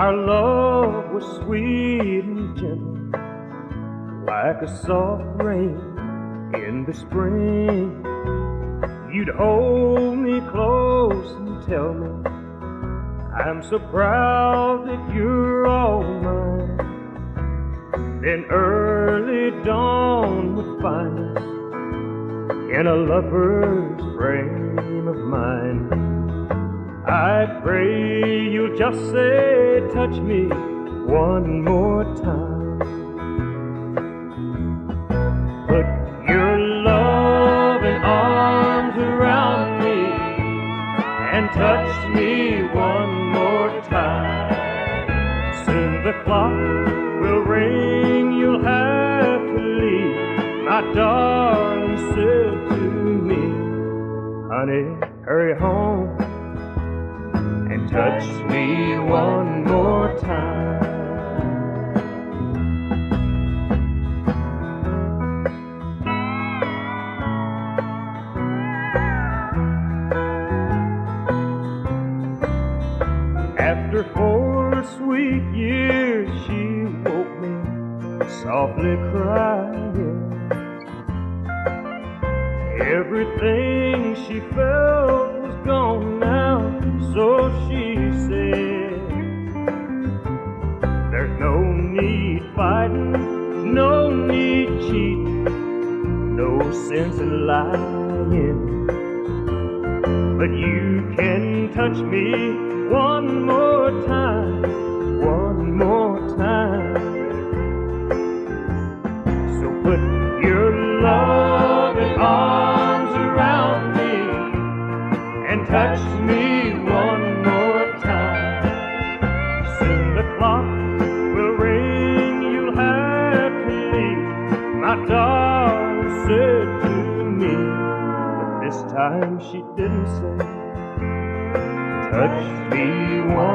Our love was sweet and gentle, like a soft rain in the spring. You'd hold me close and tell me, I'm so proud that you're all mine. Then early dawn would find us in a lover's frame of mind. I pray you'll just say, touch me one more time. Put your loving arms around me and touch me one more time. Soon the clock will ring, My darling said to me, honey, hurry home and touch me one more time. After four sweet years, she woke me softly crying. Everything she felt was gone now, so she said, There's no need fighting, no need cheating, no sense in lying. But you can touch me one more time, one more time. So put your loving touch me one more time. Soon the clock will ring, you'll have to leave. My darling said to me, but this time she didn't say, touch me one